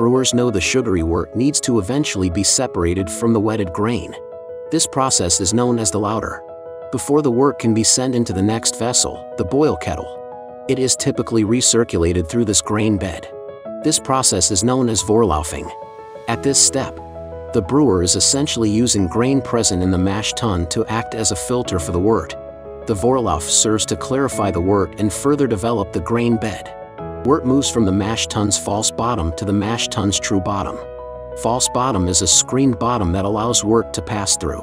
brewers know the sugary wort needs to eventually be separated from the wetted grain. This process is known as the lauter. Before the wort can be sent into the next vessel, the boil kettle. It is typically recirculated through this grain bed. This process is known as vorlaufing. At this step, the brewer is essentially using grain present in the mash tun to act as a filter for the wort. The vorlauf serves to clarify the wort and further develop the grain bed. Wort moves from the mash tun's false bottom to the mash tun's true bottom. False bottom is a screened bottom that allows wort to pass through,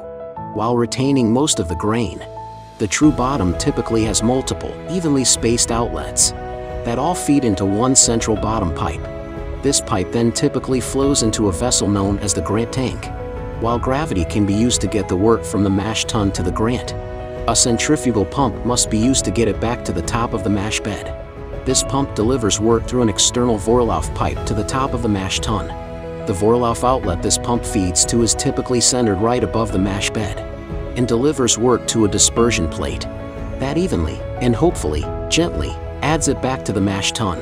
while retaining most of the grain. The true bottom typically has multiple, evenly spaced outlets that all feed into one central bottom pipe. This pipe then typically flows into a vessel known as the grant tank. While gravity can be used to get the wort from the mash tun to the grant, a centrifugal pump must be used to get it back to the top of the mash bed. This pump delivers wort through an external Vorlauf pipe to the top of the mash tun. The Vorlauf outlet this pump feeds to is typically centered right above the mash bed and delivers wort to a dispersion plate that evenly, and hopefully, gently, adds it back to the mash tun.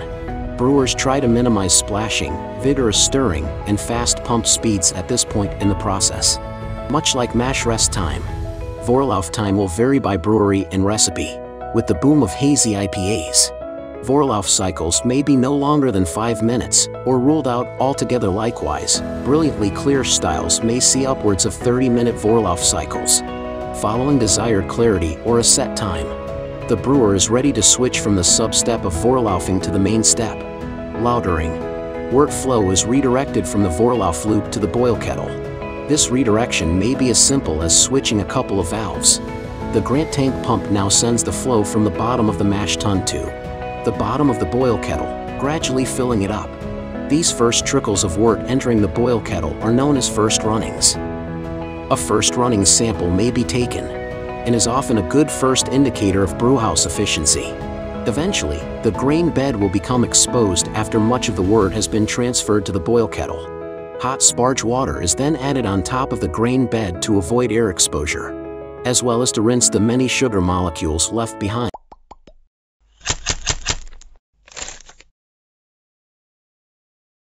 Brewers try to minimize splashing, vigorous stirring, and fast pump speeds at this point in the process. Much like mash rest time, Vorlauf time will vary by brewery and recipe. With the boom of hazy IPAs, Vorlauf cycles may be no longer than 5 minutes, or ruled out altogether likewise. Brilliantly clear styles may see upwards of 30-minute Vorlauf cycles. Following desired clarity or a set time, the brewer is ready to switch from the sub-step of Vorlaufing to the main step. Lautering. Wort flow is redirected from the Vorlauf loop to the boil kettle. This redirection may be as simple as switching a couple of valves. The Grant tank pump now sends the flow from the bottom of the mash tun to the bottom of the boil kettle, gradually filling it up. These first trickles of wort entering the boil kettle are known as first runnings. A first running sample may be taken, and is often a good first indicator of brewhouse efficiency. Eventually, the grain bed will become exposed after much of the wort has been transferred to the boil kettle. Hot sparge water is then added on top of the grain bed to avoid air exposure, as well as to rinse the many sugar molecules left behind.